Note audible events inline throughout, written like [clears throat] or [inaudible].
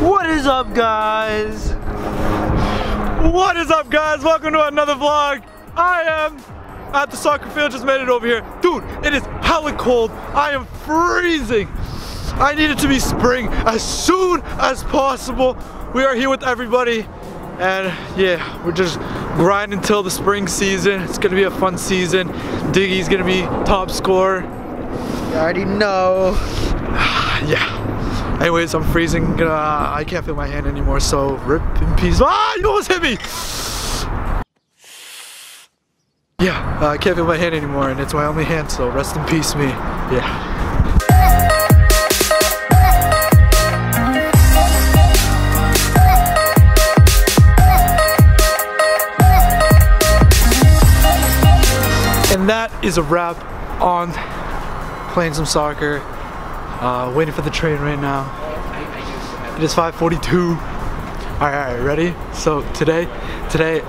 What is up, guys? What is up, guys? Welcome to another vlog. I am at the soccer field, just made it over here. Dude, it is hella cold. I am freezing. I need it to be spring as soon as possible. We are here with everybody, and yeah, we're just grinding until the spring season. It's gonna be a fun season. Diggy's gonna be top scorer. You already know. [sighs] yeah. Anyways, I'm freezing. Uh, I can't feel my hand anymore, so rip in peace. Ah, you almost hit me! Yeah, uh, I can't feel my hand anymore, and it's my only hand, so rest in peace, me. Yeah. That is a wrap on playing some soccer. Uh, waiting for the train right now. It is 5:42. All right, ready? So today, today,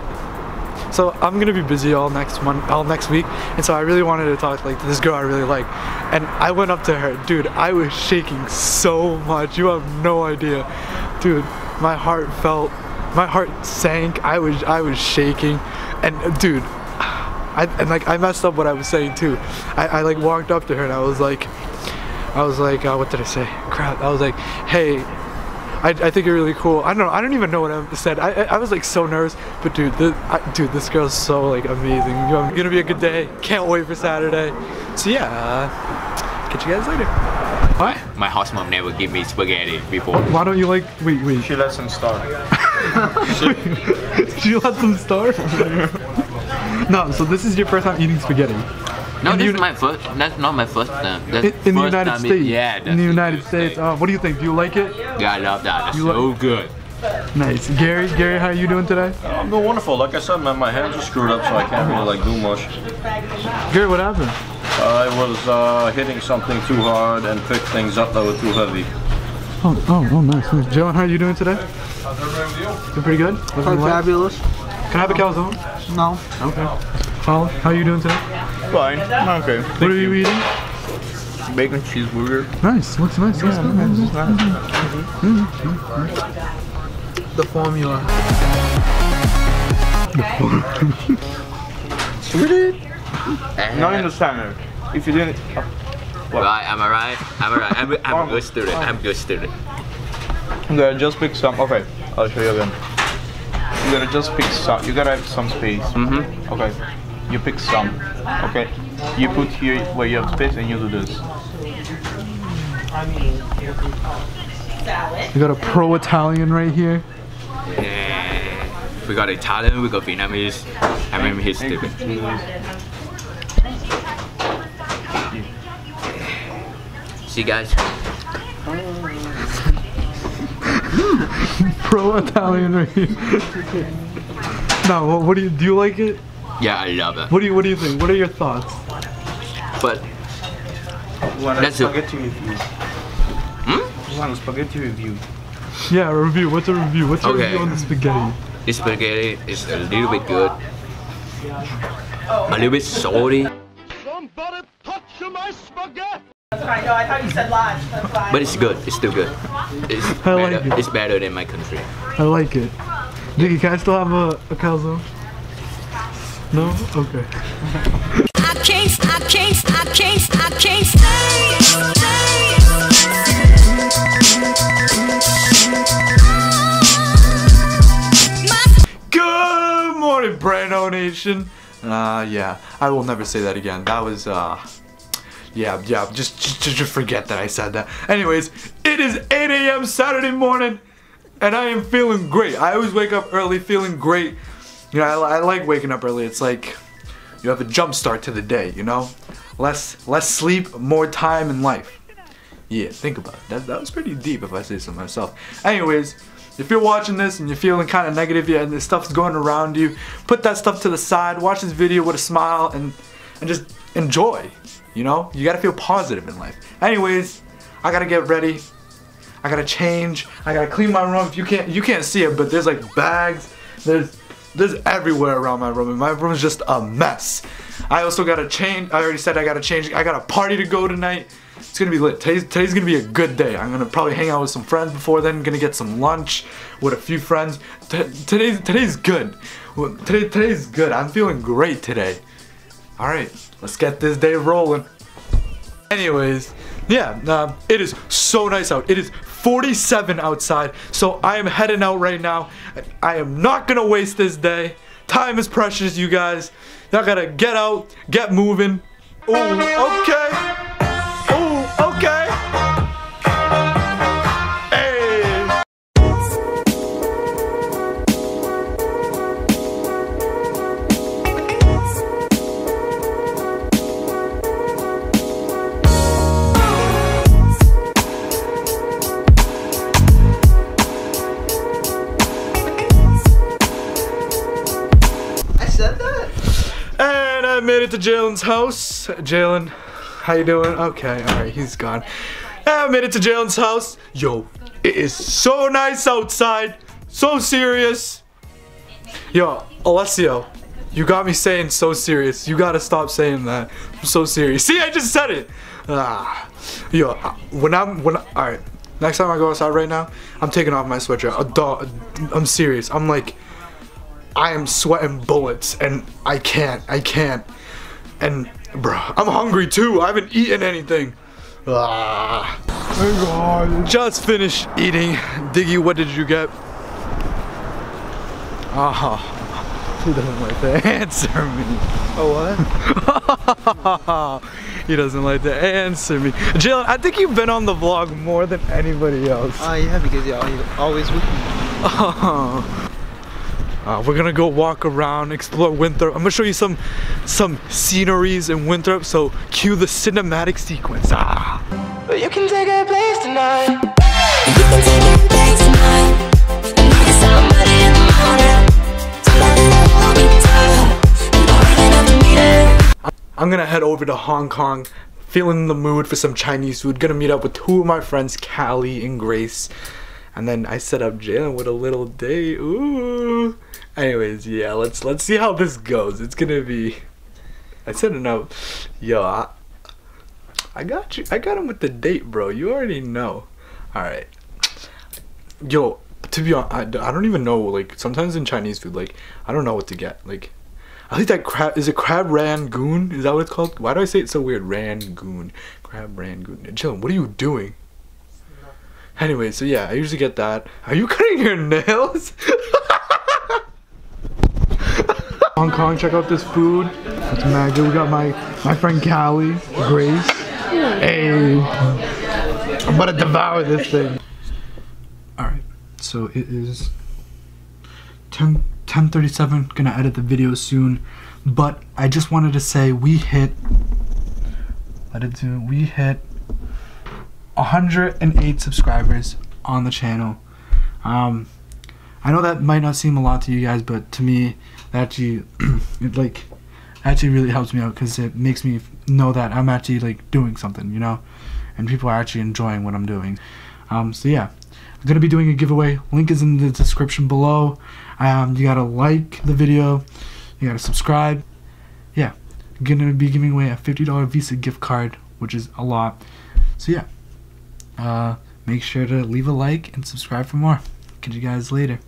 so I'm gonna be busy all next month, all next week, and so I really wanted to talk like to this girl I really like, and I went up to her, dude. I was shaking so much. You have no idea, dude. My heart felt, my heart sank. I was, I was shaking, and dude. I, and like I messed up what I was saying too. I, I like walked up to her and I was like, I was like, uh, what did I say? Crap. I was like, hey, I, I think you're really cool. I don't know. I don't even know what I said. I, I, I was like so nervous, but dude, this, I, dude, this girl's so like amazing. You know, gonna be a good day. Can't wait for Saturday. So yeah, uh, catch you guys later. What? My house mom never gave me spaghetti before. Why don't you like? Wait, wait. She lets him start. [laughs] She let them start. [laughs] no, so this is your first time eating spaghetti. No, In this is my first. That's not my first time. That's In, in the first United time States. yeah, that's in the United first States. time. Uh, what do you think? Do you like it? yeah, I love that. That's You so like- good. Nice. Gary, Gary, how are you doing today? I'm doing wonderful. Like I said, man, my hands are screwed up, so I can't really like do much. Gary, what happened? I was uh, hitting something too hard and picked things up that were too heavy. Oh, oh, oh, nice. nice. Joe, how are you doing today? Doing pretty good? Living Quite fabulous. Can I have a calzone? No. Okay. Paul, how are you doing today? Fine. Okay. what are you eating? Bacon cheeseburger. Nice. Looks nice. Looks good. Mm-hmm. Mm-hmm. The formula. [laughs] Not in the center. If you didn't. Oh, right, am I right? Am I right? I'm, I'm a good student. I'm a good student. You gotta just pick some. Okay, I'll show you again. You gotta just pick some. You gotta have some space. Mm-hmm. Okay. You pick some. Okay. You put here where you have space and you do this. I mean, here we got a pro Italian right here. Yeah. We got Italian, we got Vietnamese. I remember he's stupid. See you guys, [laughs] [laughs] Pro Italian right here. no, what, what do you do? You like it? yeah, I love it. What do you What do you think? What are your thoughts? But Want That's it. spaghetti review? Hmm? You want spaghetti review? Yeah, a review. What's a review? What's a Okay. review on the spaghetti? this spaghetti is a little bit good, a little bit salty, That's right. No, I thought you said large. That's fine. but it's good. It's still good. It's [laughs] I like better. it. It's better than my country. I like it. Diggy, can I still have a, a calzone? No? Okay. I can't, I can't, I can't, I can't stay. stay. Good morning, Brando Nation. Uh, yeah, I will never say that again. That was, uh, yeah, yeah, just, just, just forget that I said that. Anyways, it is 8 a.m. Saturday morning, and I am feeling great. I always wake up early feeling great. You know, I, I like waking up early. It's like you have a jump start to the day, you know? Less, less sleep, more time in life. Yeah, think about it. That, that was pretty deep if I say so myself. Anyways, if you're watching this and you're feeling kind of negative yeah, and this stuff's going around you, put that stuff to the side, watch this video with a smile and, and just enjoy. You know? You gotta feel positive in life. Anyways, I gotta get ready. I gotta change. I gotta clean my room. You can't you can't see it, but there's like bags. There's there's everywhere around my room, and my room is just a mess. I also gotta change. I already said I gotta change. I got a party to go tonight. It's gonna be lit. Today's, today's gonna be a good day. I'm gonna probably hang out with some friends before then. Gonna get some lunch with a few friends. T- today's today's good. Today today's good. I'm feeling great today. All right, let's get this day rolling. Anyways, yeah, uh, it is so nice out. It is 47 outside, so I am heading out right now. I am not gonna waste this day. Time is precious, you guys. Y'all gotta get out, get moving. Ooh, okay. I made it to Jalen's house. Jalen, how you doing? Okay, alright, he's gone. I made it to Jalen's house. Yo, it is so nice outside. So serious. Yo, Alessio, you got me saying so serious. You gotta stop saying that. I'm so serious. See, I just said it. Ah, yo, uh, when I'm when all right. Next time I go outside right now, I'm taking off my sweatshirt. A dog, I'm serious. I'm like, I am sweating bullets, and I can't. I can't. And bro, I'm hungry too. I haven't eaten anything. Ah. Just finished eating. Diggy, what did you get? Ah. [laughs] He doesn't like to answer me. Oh, what? [laughs] he doesn't like to answer me. Jalen, I think you've been on the vlog more than anybody else. Oh, yeah, because you're always with me. [laughs] Uh, we're gonna go walk around, explore Winthrop. I'm gonna show you some some sceneries in Winthrop. So cue the cinematic sequence. Ah. You can take a place tonight. You can take it back tonight. I need somebody in the morning. Somebody to hold me tight. You don't even have to meet her. I'm gonna head over to Hong Kong, feeling the mood for some Chinese food. Gonna meet up with two of my friends, Callie and Grace. And then I set up Jalen with a little date. Ooh. Anyways, yeah, let's let's see how this goes. It's gonna be. I it up. Yo, I, I got you. I got him with the date, bro. You already know. All right. Yo, to be honest, I, I don't even know. Like sometimes in Chinese food, like I don't know what to get. Like I think that crab is it crab rangoon? Is that what it's called? Why do I say it so weird? Rangoon, crab rangoon. Jalen, what are you doing? Anyway, so yeah, I usually get that. Are you cutting your nails? [laughs] Hong Kong, check out this food. It's good. We got my my friend Callie, Grace. Hey, I'm to devour this thing. All right, so it is 10 10:37. Gonna edit the video soon, but I just wanted to say we hit. Let it do. We hit 108 subscribers on the channel. Um, I know that might not seem a lot to you guys, but to me, that actually, [clears throat] it like, actually really helps me out because it makes me know that I'm actually like doing something, you know, and people are actually enjoying what I'm doing. Um, so yeah, I'm gonna be doing a giveaway. Link is in the description below. Um, you gotta like the video, you gotta subscribe. Yeah, I'm gonna be giving away a $50 Visa gift card, which is a lot. So yeah, uh, make sure to leave a like and subscribe for more. Catch you guys later.